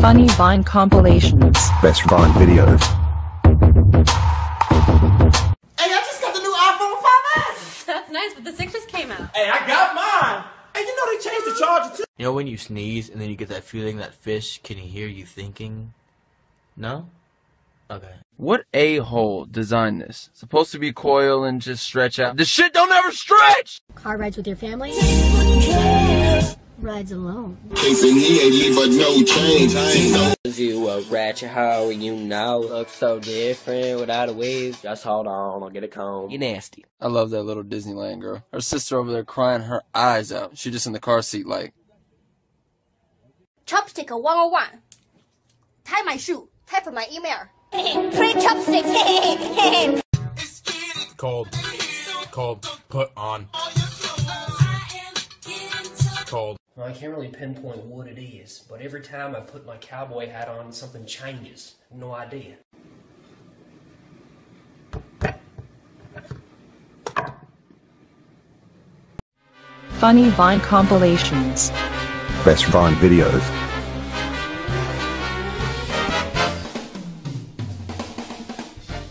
Funny Vine compilations. Best Vine videos. Hey, I just got the new iPhone 5S. That's nice, but the six just came out. Hey, I got mine. Hey, you know they changed the charger too. You know when you sneeze and then you get that feeling that fish can hear you thinking? No? Okay. What a-hole designed this? Supposed to be coil and just stretch out. This shit don't ever stretch! Car rides with your family? Rides alone. You a ratchet hoe, you know, look so different without a wave. Just hold on, I'll get a comb. You nasty. I love that little Disneyland girl. Her sister over there crying her eyes out. She just in the car seat like, Chopstick 101. Tie my shoe. Type my email. Free chopsticks. Cold. Cold. Put on. Well, I can't really pinpoint what it is, but every time I put my cowboy hat on, something changes. No idea. Funny Vine compilations. Best Vine videos.